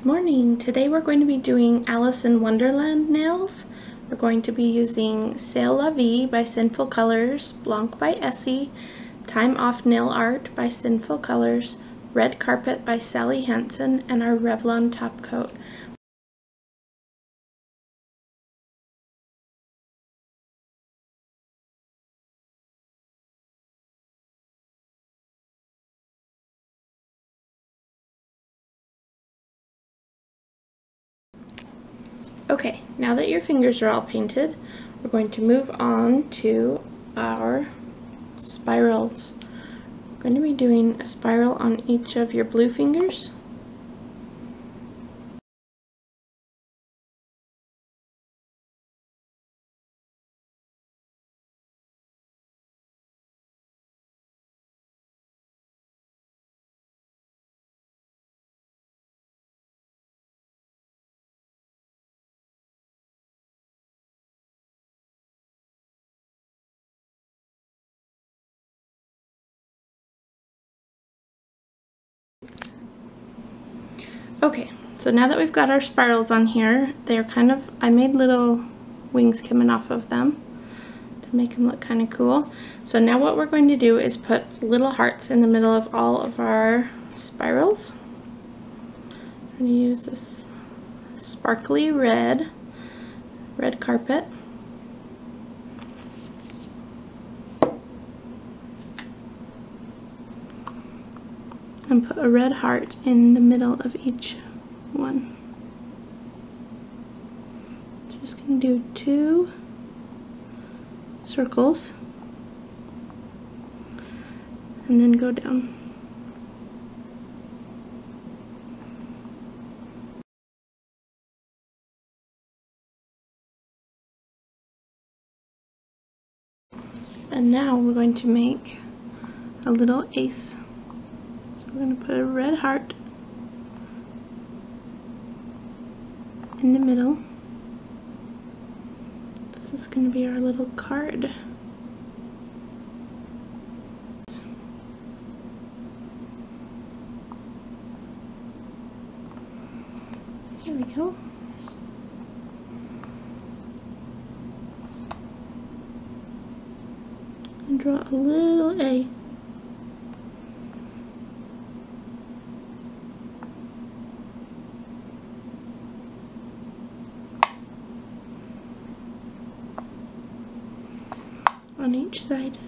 Good morning. Today we're going to be doing Alice in Wonderland nails. We're going to be using Sail La Vie by Sinful Colors, Blanc by Essie, Time Off Nail Art by Sinful Colors, Red Carpet by Sally Hansen, and our Revlon top coat. Okay, now that your fingers are all painted, we're going to move on to our spirals. We're going to be doing a spiral on each of your blue fingers. Okay, so now that we've got our spirals on here, they're kind of, I made little wings coming off of them to make them look kind of cool. So now what we're going to do is put little hearts in the middle of all of our spirals. I'm going to use this sparkly red, red carpet. And put a red heart in the middle of each one. Just going to do two circles and then go down. And now we're going to make a little ace we're going to put a red heart in the middle. This is going to be our little card. There we go. And draw a little A. on each side.